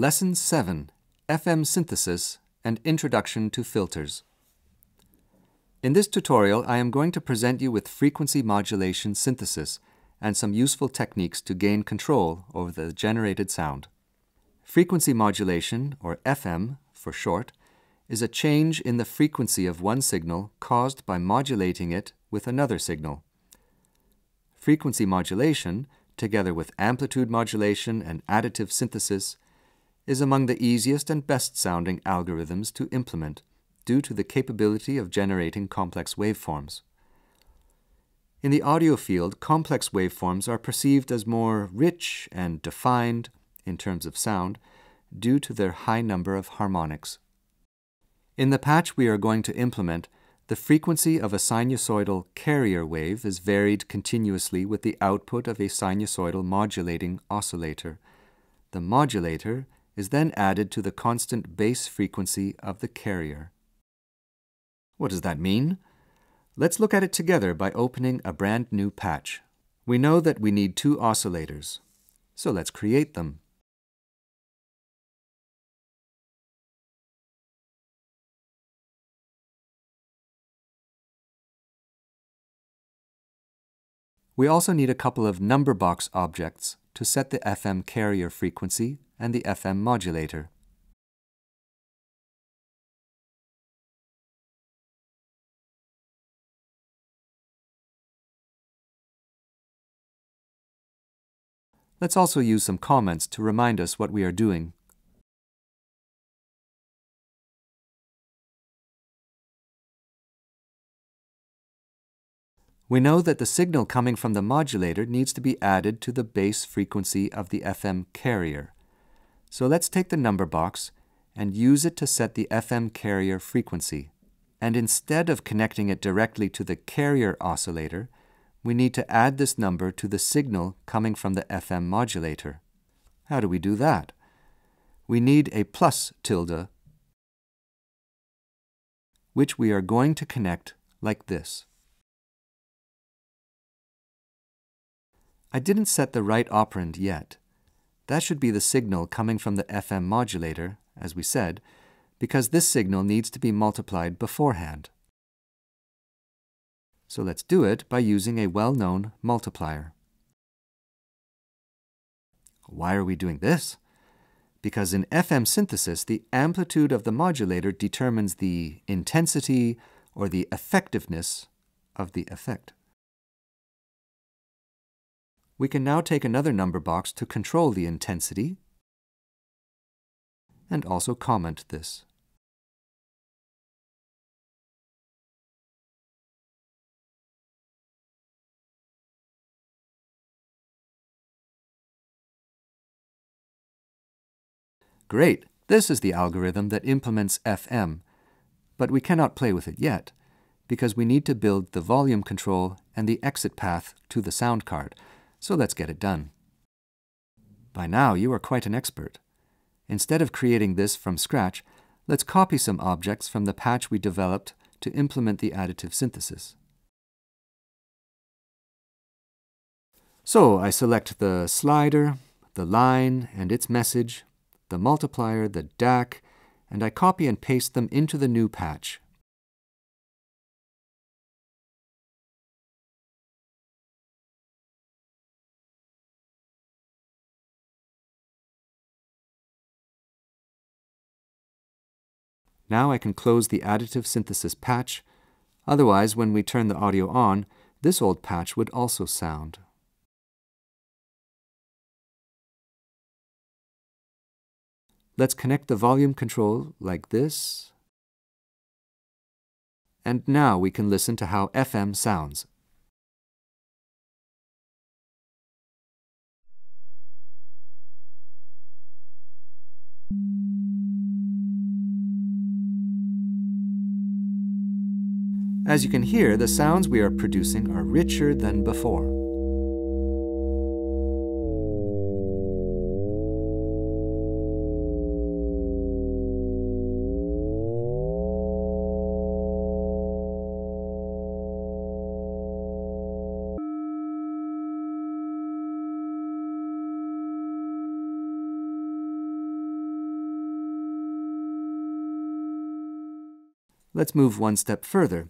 Lesson 7 FM Synthesis and Introduction to Filters. In this tutorial, I am going to present you with frequency modulation synthesis and some useful techniques to gain control over the generated sound. Frequency modulation, or FM for short, is a change in the frequency of one signal caused by modulating it with another signal. Frequency modulation, together with amplitude modulation and additive synthesis, is among the easiest and best sounding algorithms to implement due to the capability of generating complex waveforms. In the audio field, complex waveforms are perceived as more rich and defined in terms of sound due to their high number of harmonics. In the patch we are going to implement, the frequency of a sinusoidal carrier wave is varied continuously with the output of a sinusoidal modulating oscillator. The modulator is then added to the constant base frequency of the carrier. What does that mean? Let's look at it together by opening a brand new patch. We know that we need two oscillators, so let's create them. We also need a couple of number box objects to set the FM carrier frequency and the FM modulator. Let's also use some comments to remind us what we are doing. We know that the signal coming from the modulator needs to be added to the base frequency of the FM carrier. So let's take the number box and use it to set the FM carrier frequency. And instead of connecting it directly to the carrier oscillator, we need to add this number to the signal coming from the FM modulator. How do we do that? We need a plus tilde, which we are going to connect like this. I didn't set the right operand yet. That should be the signal coming from the FM modulator, as we said, because this signal needs to be multiplied beforehand. So let's do it by using a well-known multiplier. Why are we doing this? Because in FM synthesis, the amplitude of the modulator determines the intensity or the effectiveness of the effect. We can now take another number box to control the intensity and also comment this. Great, this is the algorithm that implements FM, but we cannot play with it yet, because we need to build the volume control and the exit path to the sound card, so let's get it done. By now, you are quite an expert. Instead of creating this from scratch, let's copy some objects from the patch we developed to implement the additive synthesis. So I select the slider, the line and its message, the multiplier, the DAC, and I copy and paste them into the new patch. Now I can close the additive synthesis patch. Otherwise, when we turn the audio on, this old patch would also sound. Let's connect the volume control like this. And now we can listen to how FM sounds. As you can hear, the sounds we are producing are richer than before. Let's move one step further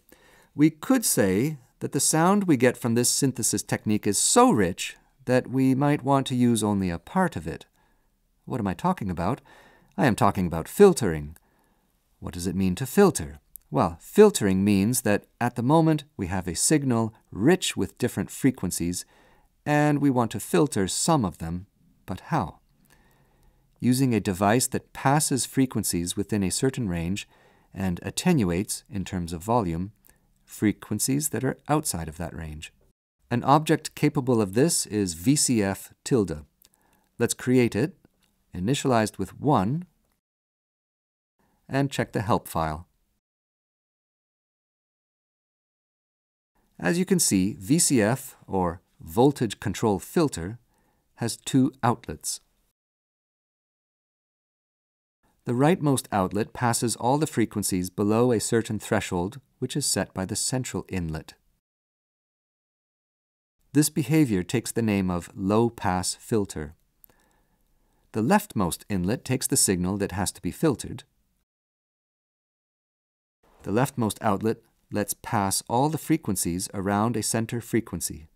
we could say that the sound we get from this synthesis technique is so rich that we might want to use only a part of it. What am I talking about? I am talking about filtering. What does it mean to filter? Well, filtering means that at the moment we have a signal rich with different frequencies, and we want to filter some of them, but how? Using a device that passes frequencies within a certain range and attenuates, in terms of volume, frequencies that are outside of that range. An object capable of this is VCF tilde. Let's create it, initialized with 1, and check the help file. As you can see, VCF, or voltage control filter, has two outlets. The rightmost outlet passes all the frequencies below a certain threshold, which is set by the central inlet. This behavior takes the name of low-pass filter. The leftmost inlet takes the signal that has to be filtered. The leftmost outlet lets pass all the frequencies around a center frequency.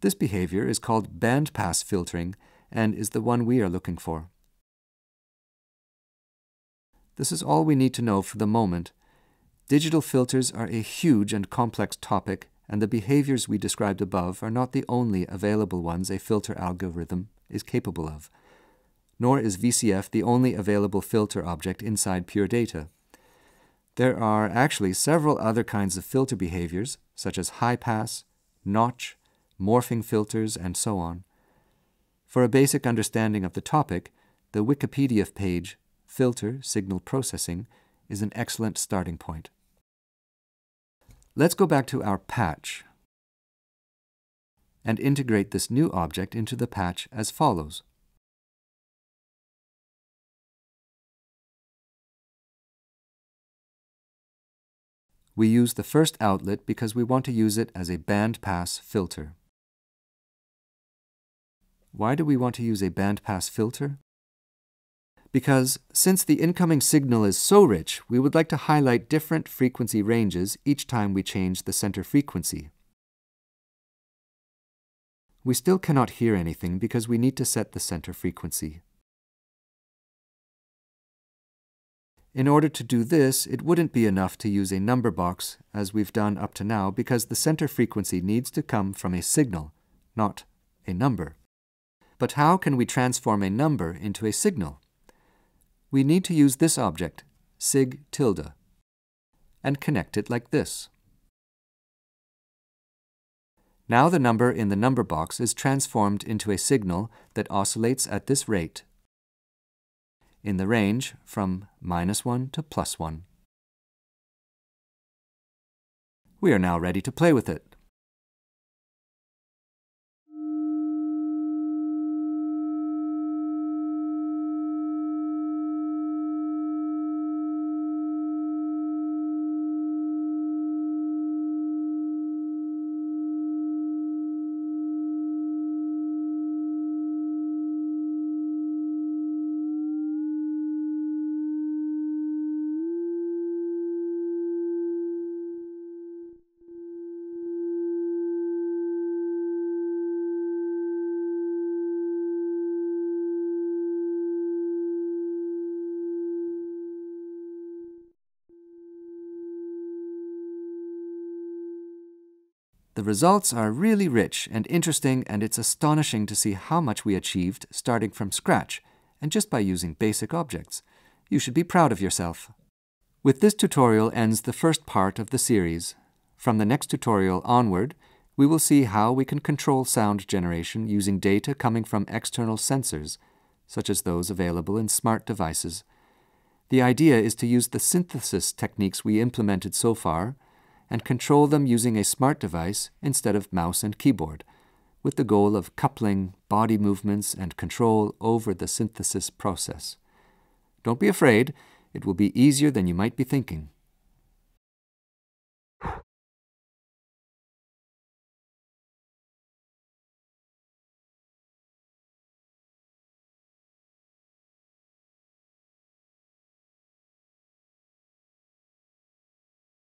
This behavior is called bandpass filtering and is the one we are looking for. This is all we need to know for the moment. Digital filters are a huge and complex topic and the behaviors we described above are not the only available ones a filter algorithm is capable of. Nor is VCF the only available filter object inside Pure Data. There are actually several other kinds of filter behaviors, such as high pass, notch, morphing filters, and so on. For a basic understanding of the topic, the Wikipedia page, Filter Signal Processing, is an excellent starting point. Let's go back to our patch and integrate this new object into the patch as follows. We use the first outlet because we want to use it as a bandpass filter. Why do we want to use a bandpass filter? Because since the incoming signal is so rich, we would like to highlight different frequency ranges each time we change the center frequency. We still cannot hear anything because we need to set the center frequency. In order to do this, it wouldn't be enough to use a number box, as we've done up to now, because the center frequency needs to come from a signal, not a number. But how can we transform a number into a signal? We need to use this object, sig tilde, and connect it like this. Now the number in the number box is transformed into a signal that oscillates at this rate in the range from minus 1 to plus 1. We are now ready to play with it. The results are really rich and interesting, and it's astonishing to see how much we achieved starting from scratch and just by using basic objects. You should be proud of yourself. With this tutorial ends the first part of the series. From the next tutorial onward, we will see how we can control sound generation using data coming from external sensors, such as those available in smart devices. The idea is to use the synthesis techniques we implemented so far and control them using a smart device instead of mouse and keyboard, with the goal of coupling body movements and control over the synthesis process. Don't be afraid, it will be easier than you might be thinking.